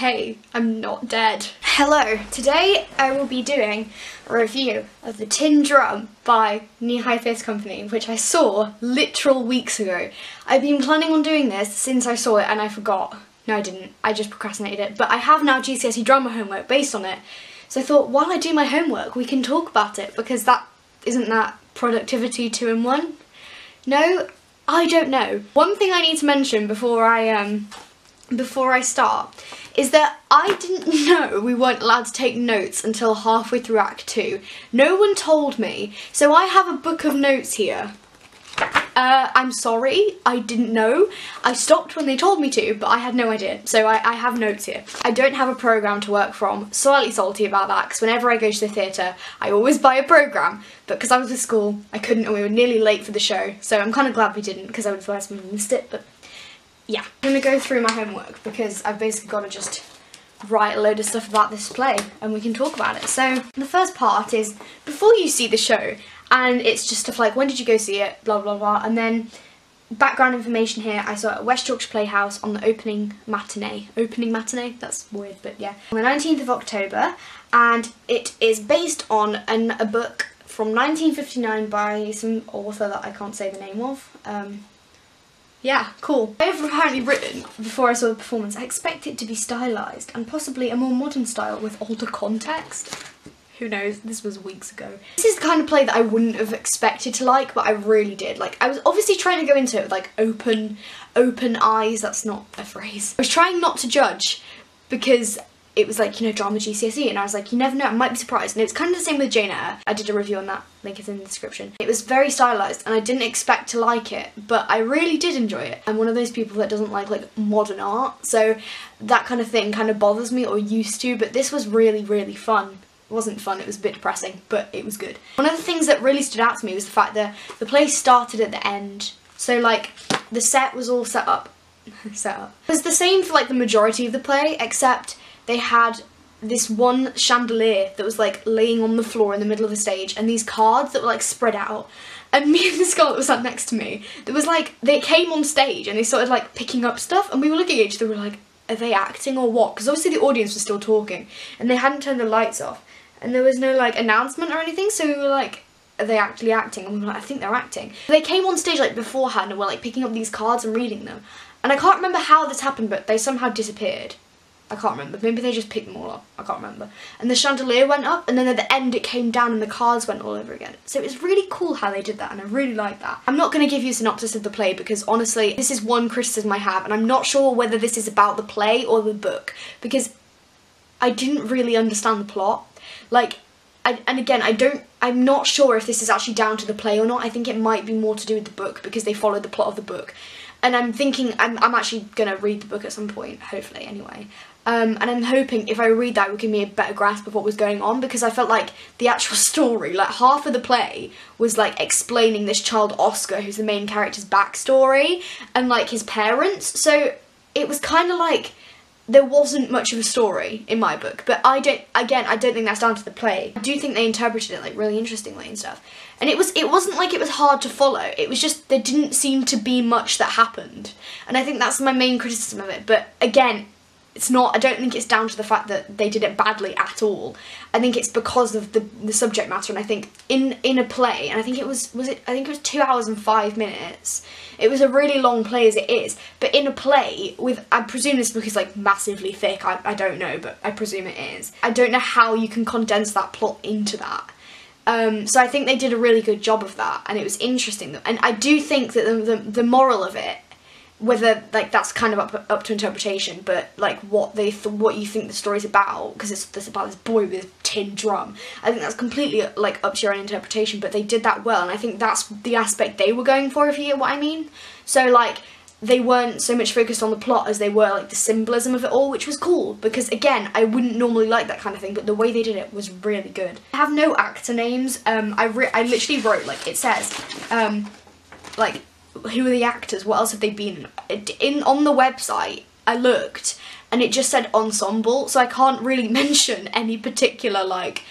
Hey, I'm not dead. Hello, today I will be doing a review of The Tin Drum by Kneehigh Theatre Company, which I saw literal weeks ago. I've been planning on doing this since I saw it and I forgot. No, I didn't. I just procrastinated it. But I have now GCSE drama homework based on it. So I thought, while I do my homework, we can talk about it because that isn't that productivity two in one? No, I don't know. One thing I need to mention before I um before I start is that I didn't know we weren't allowed to take notes until halfway through Act 2. No one told me, so I have a book of notes here. Uh, I'm sorry, I didn't know. I stopped when they told me to, but I had no idea, so I, I have notes here. I don't have a programme to work from, slightly salty about that, because whenever I go to the theatre, I always buy a programme, but because I was at school, I couldn't, and we were nearly late for the show, so I'm kind of glad we didn't, because I would have missed it, but yeah. I'm gonna go through my homework because I've basically got to just write a load of stuff about this play and we can talk about it. So the first part is before you see the show and it's just stuff like when did you go see it, blah blah blah, and then background information here, I saw it at West Yorkshire Playhouse on the opening matinee. Opening matinee? That's weird, but yeah. On the 19th of October, and it is based on an, a book from 1959 by some author that I can't say the name of. Um, yeah, cool. I've apparently written, before I saw the performance, I expect it to be stylised and possibly a more modern style with older context. Who knows, this was weeks ago. This is the kind of play that I wouldn't have expected to like, but I really did. Like, I was obviously trying to go into it with like open, open eyes, that's not a phrase. I was trying not to judge because it was like, you know, drama GCSE, and I was like, you never know, I might be surprised. And it's kind of the same with Jane Eyre. I did a review on that, link is in the description. It was very stylized, and I didn't expect to like it, but I really did enjoy it. I'm one of those people that doesn't like, like, modern art, so that kind of thing kind of bothers me, or used to, but this was really, really fun. It wasn't fun, it was a bit depressing, but it was good. One of the things that really stood out to me was the fact that the play started at the end. So, like, the set was all set up set up. It was the same for like the majority of the play, except they had this one chandelier that was like laying on the floor in the middle of the stage and these cards that were like spread out. And me and this girl that was sat next to me that was like they came on stage and they started like picking up stuff and we were looking at each other we were like are they acting or what? Because obviously the audience was still talking and they hadn't turned the lights off and there was no like announcement or anything so we were like are they actually acting? And we were like I think they're acting. They came on stage like beforehand and were like picking up these cards and reading them and I can't remember how this happened but they somehow disappeared I can't remember. Maybe they just picked them all up. I can't remember. And the chandelier went up, and then at the end it came down and the cars went all over again. So it was really cool how they did that, and I really like that. I'm not going to give you a synopsis of the play because honestly, this is one criticism I have, and I'm not sure whether this is about the play or the book because I didn't really understand the plot. Like, I, and again, I don't, I'm not sure if this is actually down to the play or not. I think it might be more to do with the book because they followed the plot of the book. And I'm thinking, I'm, I'm actually going to read the book at some point, hopefully, anyway. Um, and I'm hoping if I read that it will give me a better grasp of what was going on because I felt like the actual story, like half of the play was like explaining this child Oscar who's the main character's backstory and like his parents. So it was kind of like there wasn't much of a story in my book, but I don't again I don't think that's down to the play. I do think they interpreted it like really interestingly and stuff. And it was it wasn't like it was hard to follow. It was just there didn't seem to be much that happened. And I think that's my main criticism of it. But again, it's not, I don't think it's down to the fact that they did it badly at all. I think it's because of the, the subject matter and I think in, in a play, and I think it was, was it, I think it was two hours and five minutes. It was a really long play as it is, but in a play with, I presume this book is like massively thick, I, I don't know, but I presume it is. I don't know how you can condense that plot into that. Um, so I think they did a really good job of that and it was interesting. And I do think that the, the, the moral of it whether like that's kind of up up to interpretation, but like what they th- what you think the story's about because it's, it's about this boy with a tin drum. I think that's completely like up to your own interpretation, but they did that well, and I think that's the aspect they were going for. If you get what I mean. So like they weren't so much focused on the plot as they were like the symbolism of it all, which was cool because again, I wouldn't normally like that kind of thing, but the way they did it was really good. I have no actor names. Um, I re- I literally wrote like it says, um, like who are the actors? What else have they been in? in? On the website, I looked and it just said ensemble, so I can't really mention any particular like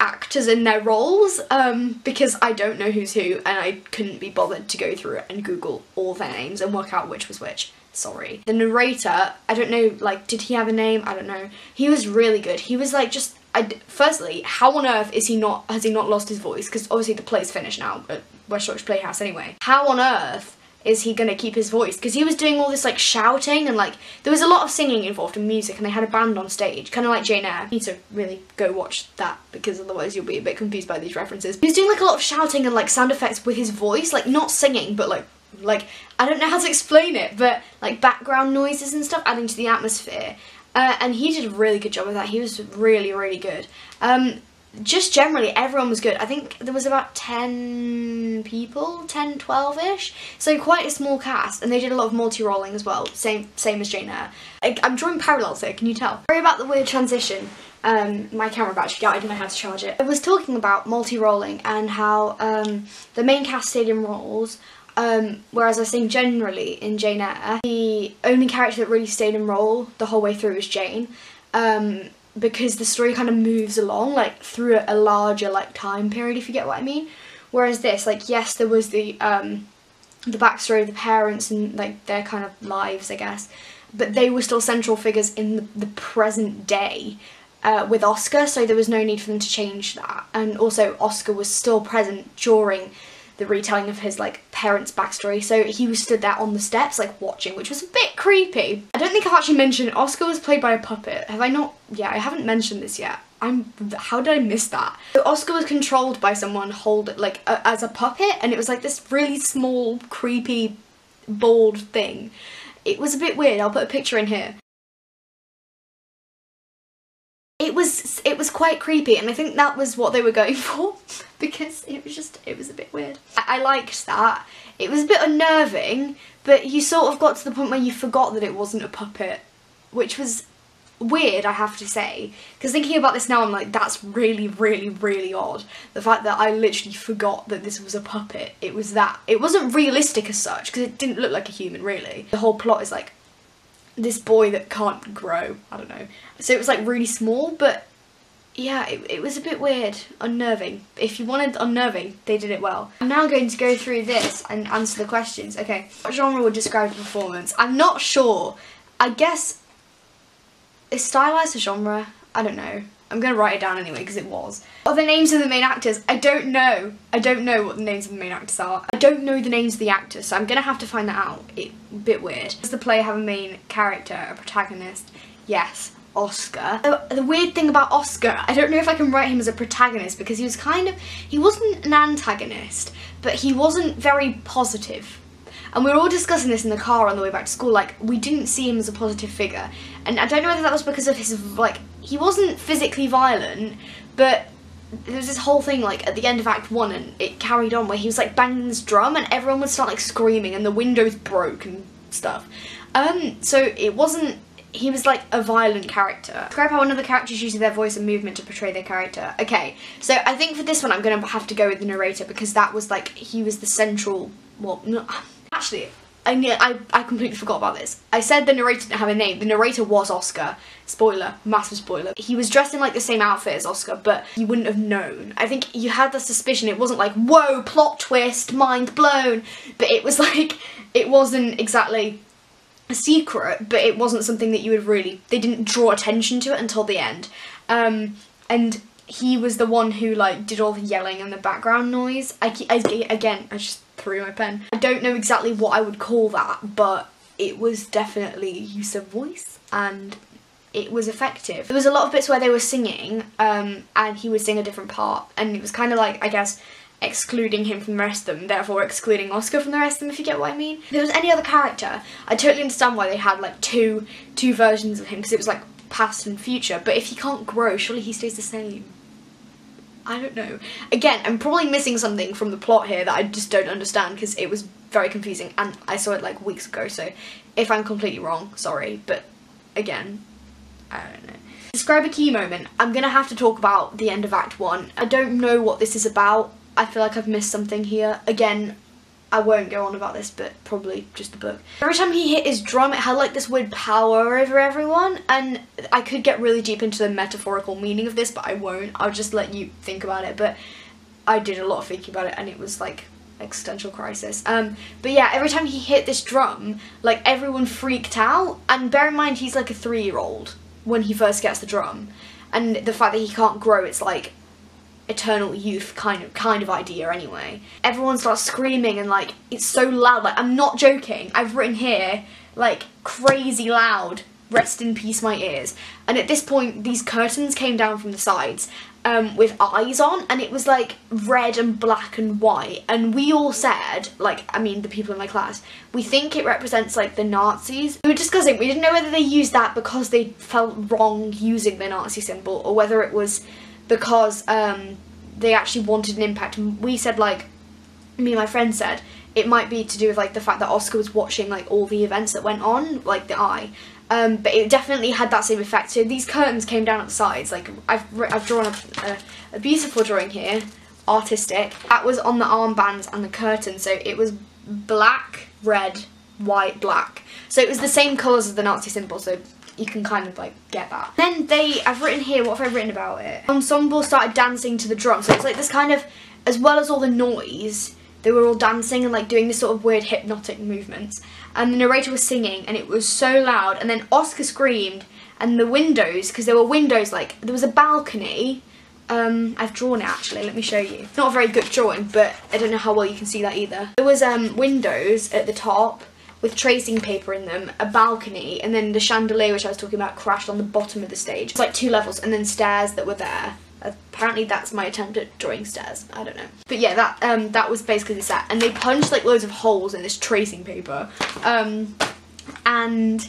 actors in their roles um, because I don't know who's who and I couldn't be bothered to go through it and Google all their names and work out which was which. sorry. The narrator, I don't know, like, did he have a name? I don't know. He was really good. He was like just, I, firstly, how on earth is he not, has he not lost his voice? Because obviously the play's finished now at West Yorkshire Playhouse anyway. How on earth is he gonna keep his voice? Because he was doing all this like shouting and like there was a lot of singing involved in music and they had a band on stage, kind of like Jane Eyre. You need to really go watch that because otherwise you'll be a bit confused by these references. He was doing like a lot of shouting and like sound effects with his voice, like not singing but like like I don't know how to explain it, but like background noises and stuff adding to the atmosphere. Uh, and he did a really good job of that. He was really, really good. Um, just generally, everyone was good. I think there was about 10 people, 10, 12-ish. So quite a small cast, and they did a lot of multi-rolling as well, same same as Jane Eyre. I, am drawing parallels here, can you tell? Sorry about the weird transition. Um, my camera battery died, I didn't know how to charge it. I was talking about multi-rolling and how um, the main cast stayed in roles um, whereas I think generally in Jane Eyre, the only character that really stayed in role the whole way through was Jane. Um, because the story kind of moves along like through a larger like time period if you get what I mean. Whereas this, like yes, there was the um, the backstory of the parents and like their kind of lives, I guess, but they were still central figures in the, the present day. Uh, with Oscar, so there was no need for them to change that. And also, Oscar was still present during the retelling of his like parents' backstory. So he was stood there on the steps like watching, which was a bit creepy. I don't think I've actually mentioned Oscar was played by a puppet. Have I not? Yeah, I haven't mentioned this yet. I'm how did I miss that? So Oscar was controlled by someone hold it like a, as a puppet and it was like this really small creepy bald thing. It was a bit weird. I'll put a picture in here it was it was quite creepy and I think that was what they were going for because it was just it was a bit weird. I, I, liked that. It was a bit unnerving but you sort of got to the point where you forgot that it wasn't a puppet which was weird I have to say because thinking about this now I'm like that's really really really odd the fact that I literally forgot that this was a puppet it was that it wasn't realistic as such because it didn't look like a human really the whole plot is like this boy that can't grow. I don't know. So it was like really small, but yeah, it, it was a bit weird, unnerving. If you wanted unnerving, they did it well. I'm now going to go through this and answer the questions. Okay, what genre would describe the performance? I'm not sure. I guess, is stylized a genre? I don't know. I'm going to write it down anyway because it was. Oh, the names of the main actors. I don't know. I don't know what the names of the main actors are. I don't know the names of the actors, so I'm going to have to find that out. It, a bit weird. Does the play have a main character, a protagonist? Yes. Oscar. The, the weird thing about Oscar, I don't know if I can write him as a protagonist because he was kind of, he wasn't an antagonist, but he wasn't very positive and we were all discussing this in the car on the way back to school, like, we didn't see him as a positive figure. And I don't know whether that was because of his, like, he wasn't physically violent, but there was this whole thing, like, at the end of Act 1, and it carried on, where he was, like, banging this drum, and everyone would start, like, screaming, and the windows broke and stuff. Um, so it wasn't he was like a violent character. Describe how one of the characters uses their voice and movement to portray their character. Okay, so I think for this one I'm gonna have to go with the narrator because that was like, he was the central, well, no, Actually, I, I, I completely forgot about this. I said the narrator didn't have a name. The narrator was Oscar. Spoiler, massive spoiler. He was dressed in like the same outfit as Oscar, but you wouldn't have known. I think you had the suspicion it wasn't like, whoa, plot twist, mind blown. But it was like, it wasn't exactly a secret, but it wasn't something that you would really, they didn't draw attention to it until the end. Um, and he was the one who like did all the yelling and the background noise. I, I again, I just threw my pen. I don't know exactly what I would call that, but it was definitely use of voice and it was effective. There was a lot of bits where they were singing um, and he would sing a different part and it was kind of like, I guess, excluding him from the rest of them, therefore excluding Oscar from the rest of them, if you get what I mean. If there was any other character, I totally understand why they had like two two versions of him because it was like past and future, but if he can't grow, surely he stays the same. I don't know. Again, I'm probably missing something from the plot here that I just don't understand because it was very confusing and I saw it like weeks ago so if I'm completely wrong, sorry, but again, I don't know. Describe a key moment. I'm gonna have to talk about the end of Act 1. I don't know what this is about. I feel like I've missed something here. Again, I won't go on about this, but probably just the book. Every time he hit his drum, it had like this weird power over everyone, and I could get really deep into the metaphorical meaning of this, but I won't. I'll just let you think about it, but I did a lot of thinking about it, and it was like existential crisis. Um, but yeah, every time he hit this drum, like everyone freaked out. And bear in mind, he's like a three-year-old when he first gets the drum, and the fact that he can't grow, it's like eternal youth kind of kind of idea anyway. Everyone starts screaming and like it's so loud. Like I'm not joking. I've written here like crazy loud. Rest in peace, my ears. And at this point, these curtains came down from the sides um, with eyes on, and it was like red and black and white. And we all said, like, I mean, the people in my class, we think it represents like the Nazis. We were discussing, we didn't know whether they used that because they felt wrong using the Nazi symbol, or whether it was because um, they actually wanted an impact. And we said, like, me and my friend said, it might be to do with like the fact that Oscar was watching like all the events that went on, like the eye. Um, but it definitely had that same effect. So these curtains came down at the sides. Like I've I've drawn a, a, a beautiful drawing here, artistic. That was on the armbands and the curtain. So it was black, red, white, black. So it was the same colours as the Nazi symbol. So you can kind of like get that. Then they, I've written here, what have I written about it? Ensemble started dancing to the drum. So it's like this kind of, as well as all the noise, they were all dancing and like doing this sort of weird hypnotic movements. And the narrator was singing and it was so loud. And then Oscar screamed and the windows, because there were windows like, there was a balcony. Um, I've drawn it actually, let me show you. Not a very good drawing, but I don't know how well you can see that either. There was um, windows at the top with tracing paper in them, a balcony, and then the chandelier which I was talking about crashed on the bottom of the stage. It's like two levels and then stairs that were there. Apparently that's my attempt at drawing stairs. I don't know. But yeah, that um that was basically the set. And they punched like loads of holes in this tracing paper. Um and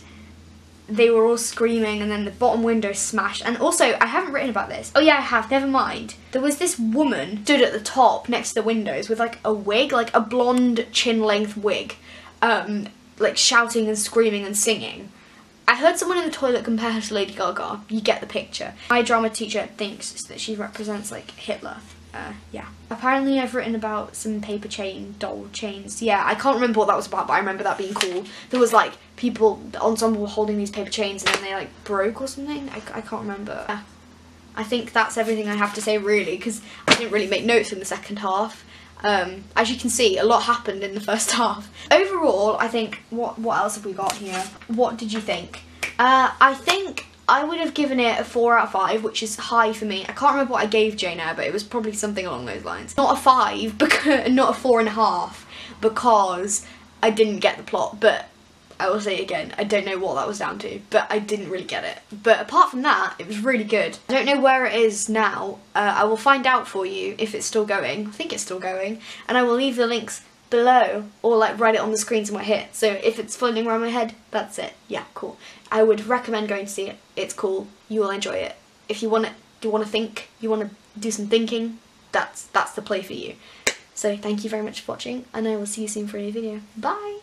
they were all screaming and then the bottom window smashed. And also, I haven't written about this. Oh yeah, I have, never mind. There was this woman stood at the top next to the windows with like a wig, like a blonde chin length wig. Um, like shouting and screaming and singing. I heard someone in the toilet compare her to Lady Gaga. You get the picture. My drama teacher thinks that she represents like Hitler. Uh, yeah. Apparently I've written about some paper chain doll chains. Yeah, I can't remember what that was about, but I remember that being cool. There was like people, the ensemble were holding these paper chains and then they like broke or something. I, I can't remember. I think that's everything I have to say really because I didn't really make notes in the second half. Um, as you can see, a lot happened in the first half. Overall, I think, what, what else have we got here? What did you think? Uh, I think I would have given it a 4 out of 5, which is high for me. I can't remember what I gave Jane Eyre, but it was probably something along those lines. Not a 5, because, not a 4.5, because I didn't get the plot, but I will say again, I don't know what that was down to, but I didn't really get it. But apart from that, it was really good. I don't know where it is now. Uh, I will find out for you if it's still going. I think it's still going. And I will leave the links below or like write it on the screen somewhere here. So if it's floating around my head, that's it. Yeah, cool. I would recommend going to see it. It's cool. You will enjoy it. If you want to, you want to think, you want to do some thinking, that's that's the play for you. So thank you very much for watching and I will see you soon for a new video. Bye!